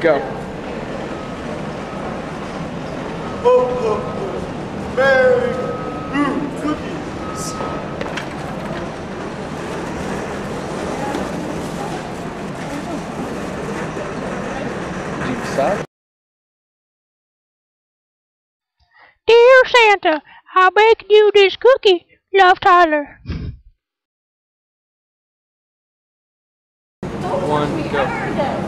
go. Ho, ho, ho. Merry Ooh, cookies. Did you decide? Dear Santa, I bake you this cookie. Love Tyler. One, go. Go.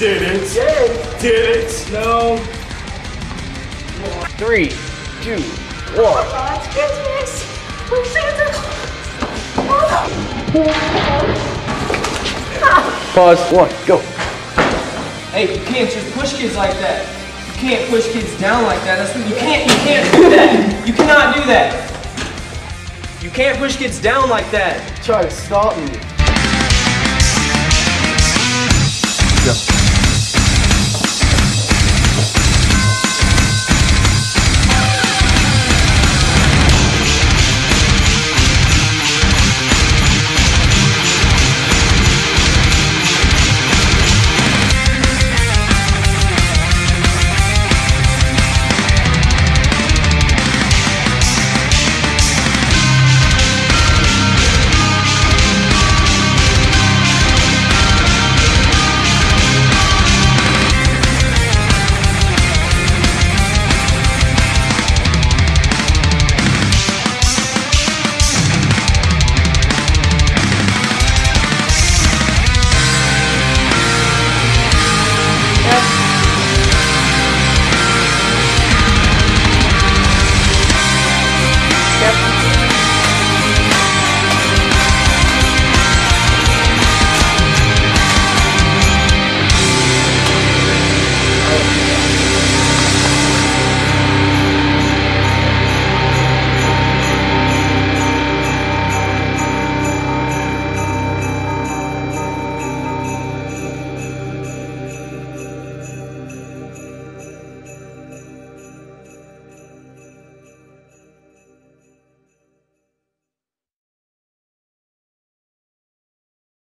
Santa. Did it? Yes. Did it? No. Three, two, one. It's Christmas! We're Santa Claus! Pause. One, go. Hey, you can't just push kids like that. You can't push kids down like that. That's what you can't. You can't do that. You cannot do that. You can't push kids down like that. Try to stop me.